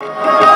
Oh!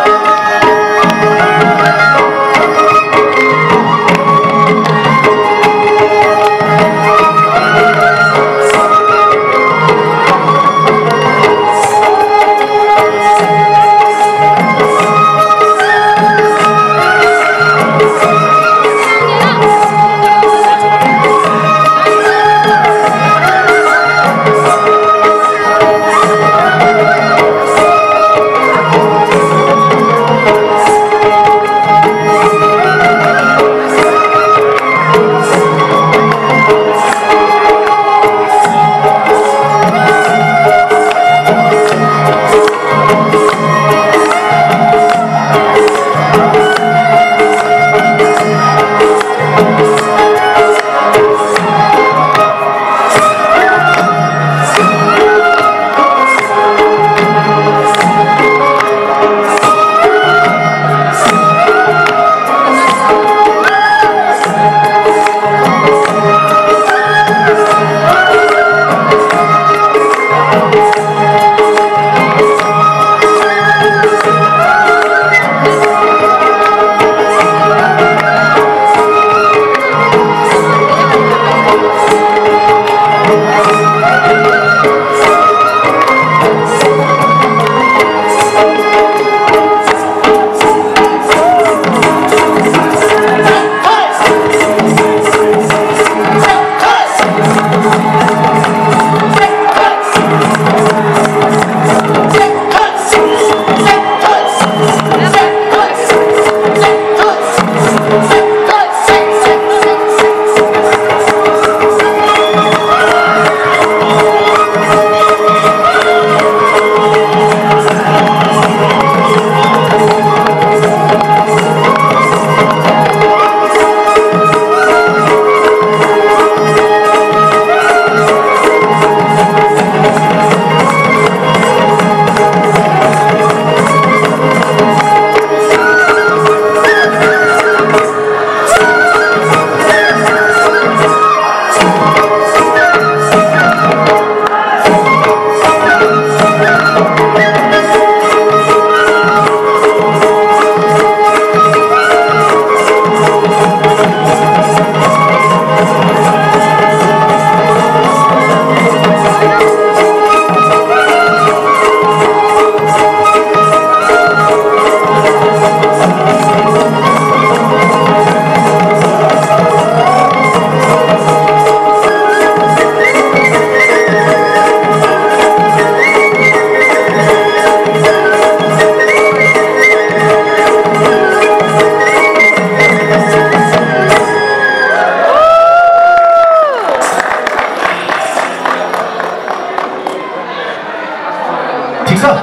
आउँछ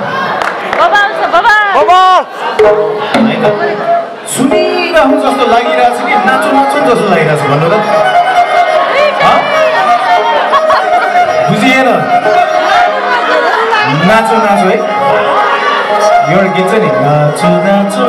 सुनिरहनु जस्तो लागिरहेछ कि नाचो नाचो जस्तो लागिरहेछ भन्नु त? बुझिएन नाचो नाचो है एउटा गीत छ नि नाचो नाचो